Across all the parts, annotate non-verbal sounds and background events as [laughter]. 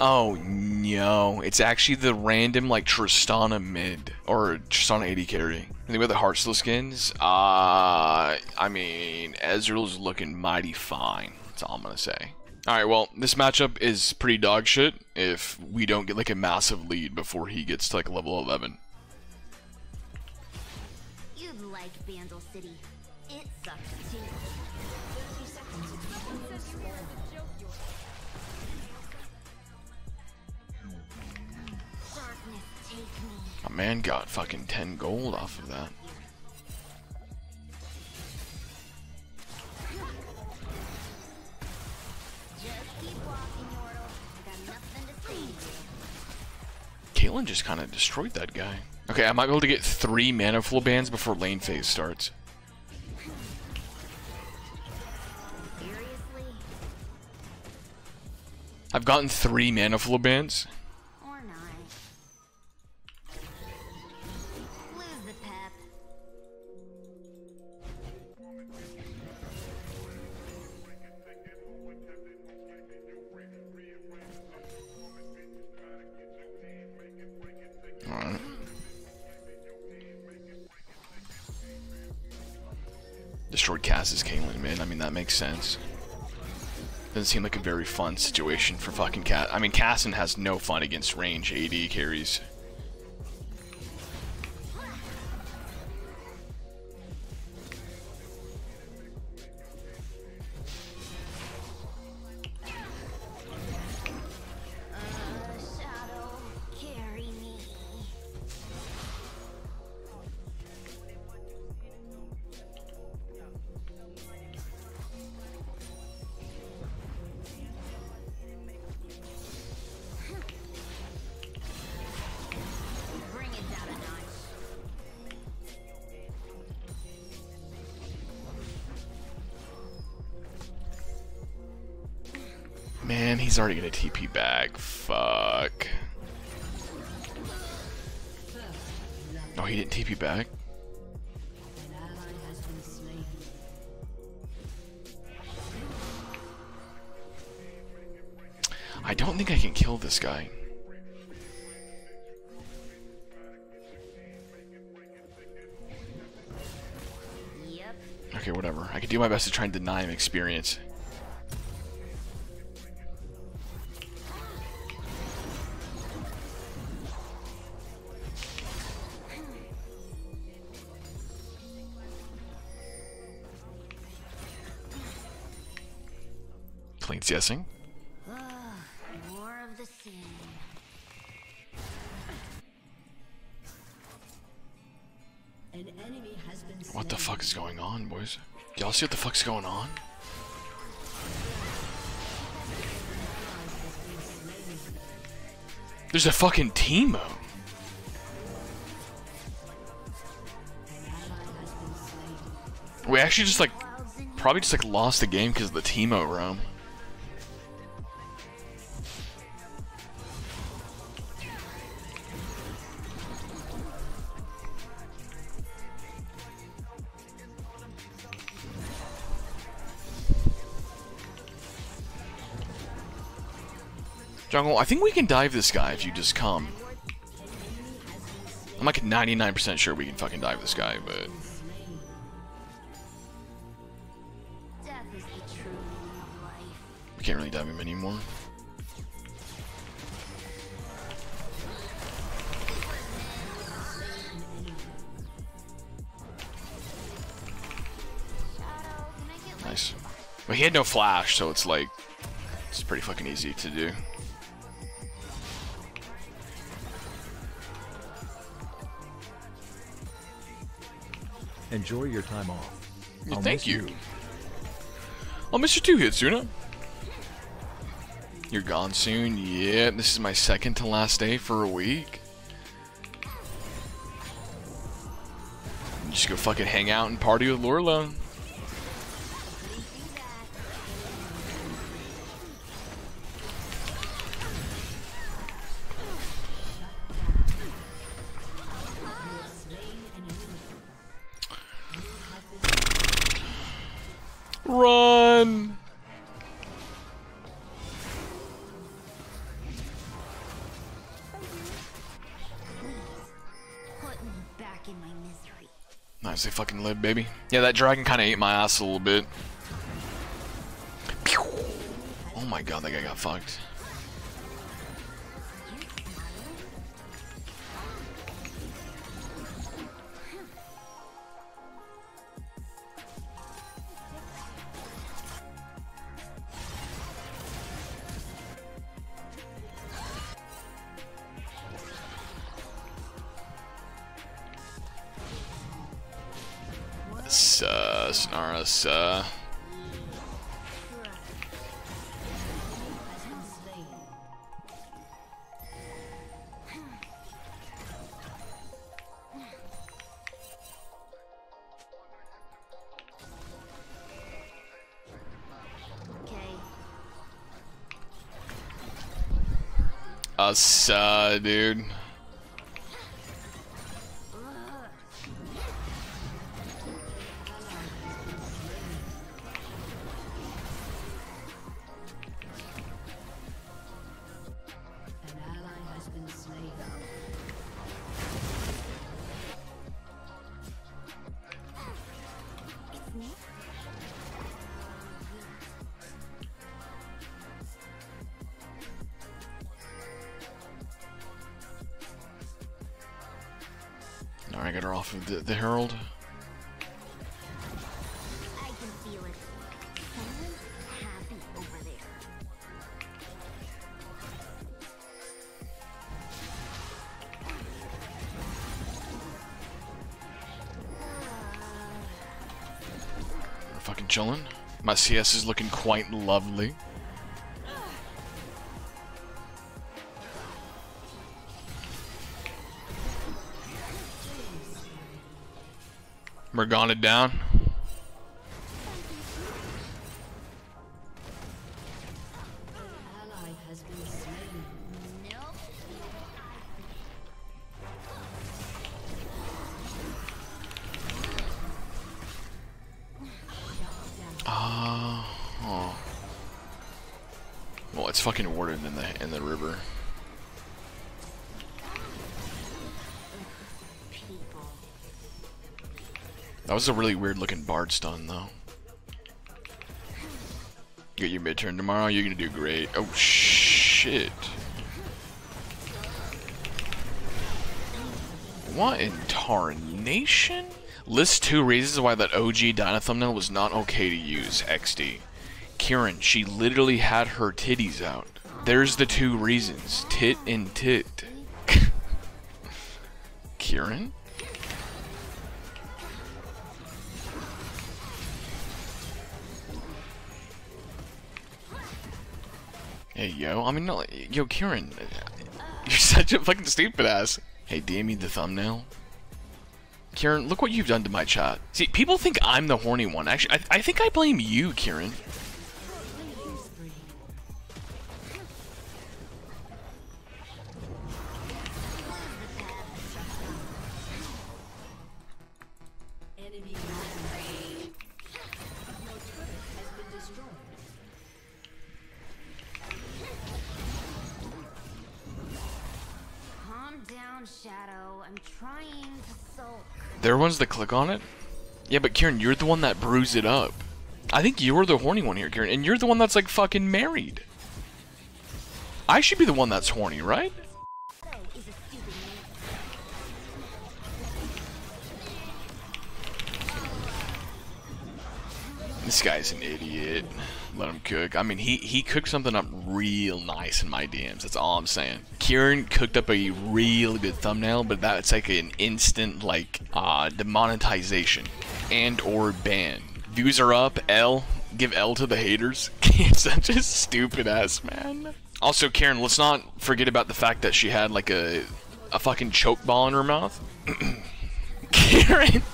Oh no, it's actually the random like Tristana mid or Tristana AD carry. And the other Heartsteel skins, uh, I mean, Ezreal's looking mighty fine. That's all I'm gonna say. Alright, well, this matchup is pretty dog shit if we don't get like a massive lead before he gets to like level 11. My man got fucking 10 gold off of that. Caitlyn just kind of destroyed that guy. Okay, I might be able to get three Manaflow Bands before lane phase starts. I've gotten three Manaflow Bands. Destroyed Cass's Caitlyn, man. I mean, that makes sense. Doesn't seem like a very fun situation for fucking Cat. I mean, Casson has no fun against range AD carries. Man, he's already gonna TP back. Fuck. Oh, he didn't TP back? I don't think I can kill this guy. Yep. Okay, whatever. I can do my best to try and deny him experience. Has been What the fuck is going on, boys? Y'all see what the fuck's going on? There's a fucking Teemo. We actually just like probably just like lost the game because of the Teemo roam. Jungle, I think we can dive this guy if you just come. I'm like 99% sure we can fucking dive this guy, but we can't really dive him anymore. Nice. But he had no flash, so it's like it's pretty fucking easy to do. Enjoy your time off. Yeah, I'll thank miss you. I'll miss you too, Hitsuna. You're gone soon? Yeah, this is my second to last day for a week. Just go fucking hang out and party with Lorla. They fucking live, baby. Yeah, that dragon kind of ate my ass a little bit. Pew! Oh my god, that guy got fucked. Suh, Snara, suh. has been slain. Okay. Uh, dude. Off of the, the Herald. I can feel it. Someone's happy over there. We're fucking chilling. My CS is looking quite lovely. Morgana down. Uh, oh. Well, it's fucking warded in the in the river. That was a really weird looking bard stun though. Get your midterm tomorrow. You're gonna do great. Oh shit. What in tarnation? List two reasons why that OG Dyna thumbnail was not okay to use. XD. Kieran, she literally had her titties out. There's the two reasons. Tit and tit. [laughs] Kieran? Hey, yo. I mean, no, yo, Kieran. You're [laughs] such a fucking stupid ass. Hey, DM me the thumbnail. Kieran, look what you've done to my chat. See, people think I'm the horny one. Actually, I, I think I blame you, Kieran. Shadow. I'm trying to sulk. They're ones that click on it? Yeah, but Kieran, you're the one that brews it up. I think you're the horny one here, Kieran, and you're the one that's like fucking married. I should be the one that's horny, right? This guy's an idiot. Let him cook. I mean, he he cooked something up real nice in my DMs. That's all I'm saying. Kieran cooked up a real good thumbnail, but that's like an instant like uh, demonetization and or ban. Views are up. L. Give L to the haters. [laughs] Such a stupid ass man. Also, Karen, let's not forget about the fact that she had like a a fucking choke ball in her mouth. [clears throat] Karen. [laughs]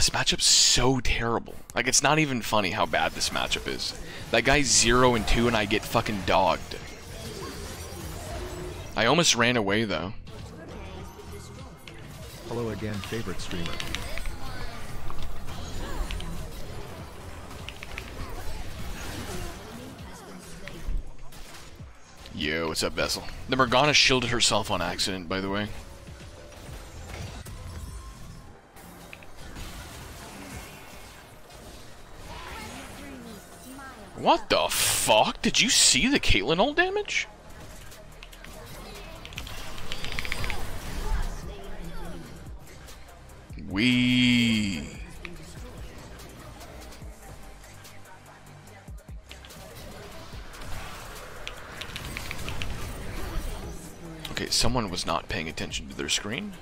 this matchup's so terrible. Like, it's not even funny how bad this matchup is. That guy's 0 and 2 and I get fucking dogged. I almost ran away, though. Has been destroyed. Hello again, favorite streamer. Yo, what's up, Vessel? The Morgana shielded herself on accident, by the way. What the fuck? Did you see the Caitlyn ult damage? We. Okay, someone was not paying attention to their screen.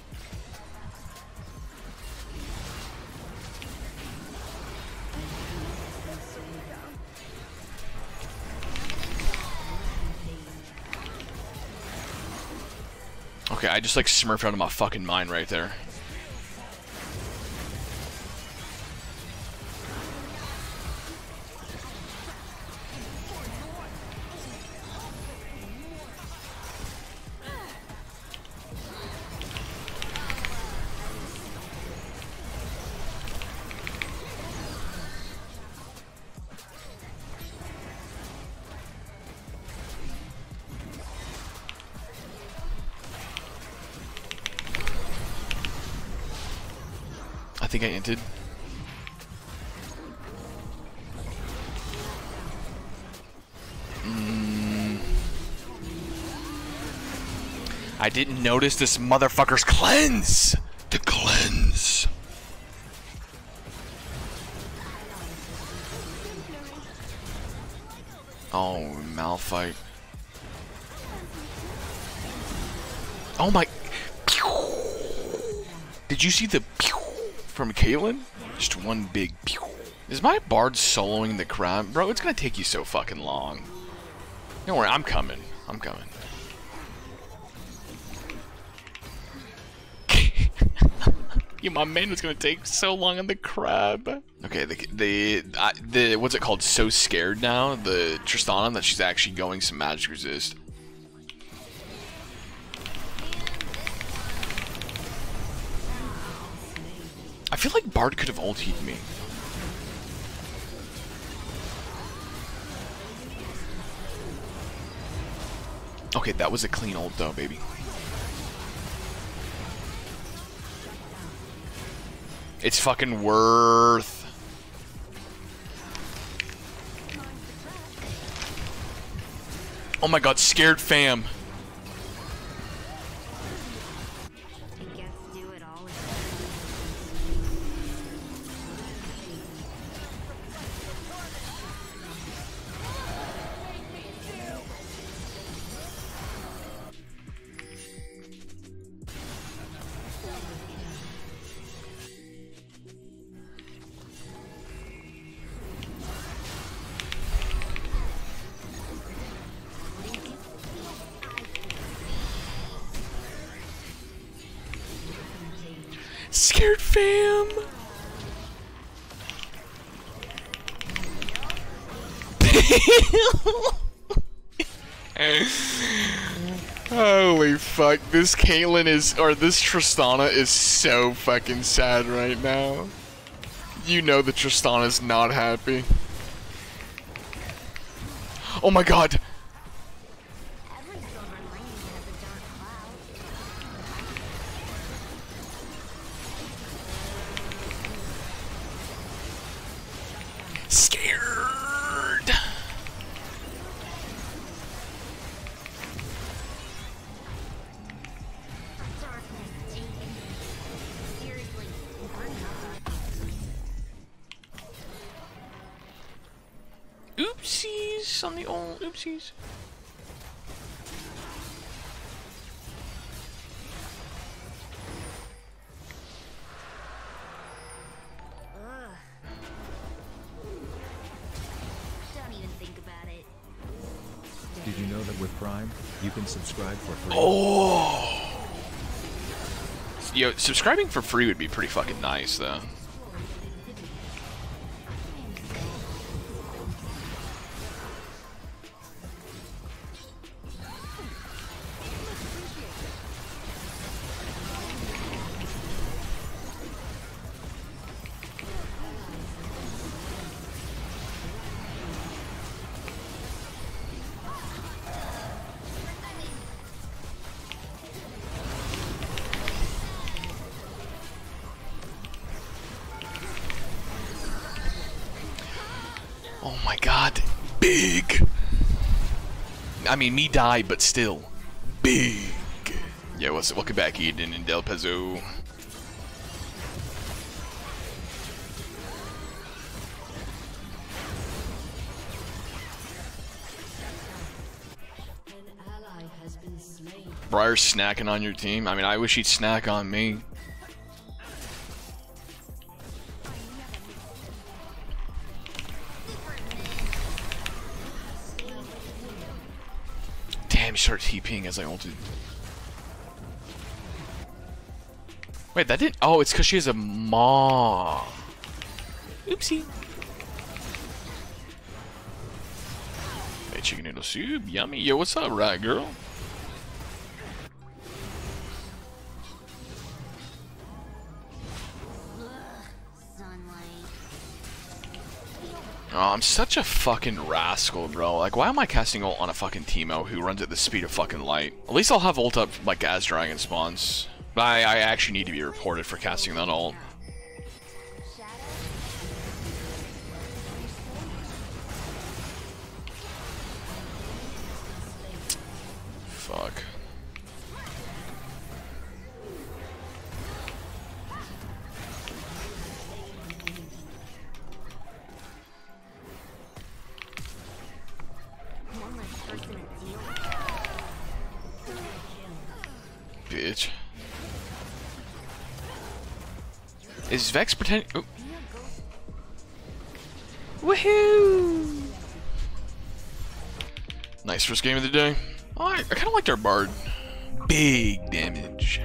Okay, I just like smurfed out of my fucking mind right there. Think I entered. Mm. I didn't notice this motherfucker's cleanse. The cleanse. Oh, Malphite. Oh my. Did you see the pew from Caitlyn? Just one big pew. Is my bard soloing the crab? Bro, it's gonna take you so fucking long. Don't worry, I'm coming. I'm coming. [laughs] you, my man was gonna take so long on the crab. Okay, the the uh, the what's it called? So scared now. The Tristana that she's actually going some magic resist. I feel like Bard could have ultied me. Okay, that was a clean ult though, baby. It's fucking worth. Oh my god, scared fam. Scared fam. Holy fuck, this Caitlyn is, or this Tristana is so fucking sad right now. You know the Tristana's not happy. Oh my god! Oopsies on the old oopsies. Don't even think about it. Did you know that with Prime, you can subscribe for free? Oh. Yo, subscribing for free would be pretty fucking nice, though. Oh my god. Big. I mean, me die, but still. Big. Yeah, what's welcome back, Eden and Del Pezzo. Briar's snacking on your team. I mean, I wish he'd snack on me. Damn, he started TPing as I ulted. Wait, that didn't. Oh, it's because she has a maw. Oopsie. Hey, chicken noodle soup. Yummy. Yo, what's up, right, girl? I'm such a fucking rascal, bro. Like, why am I casting ult on a fucking Teemo who runs at the speed of fucking light? At least I'll have ult up, like, as Dragon spawns. But I, I actually need to be reported for casting that ult. Is Vex pretending? Oh. Woohoo! Nice first game of the day. Oh, I, I kind of liked our bard. Big damage.